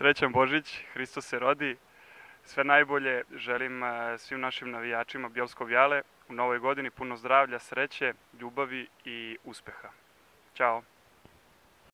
Srećan Božić, Hristo se rodi. Sve najbolje želim e, svim našim navijačima Bjelskog Vjale u novoj godini puno zdravlja, sreće, ljubavi i uspeha. Ćao!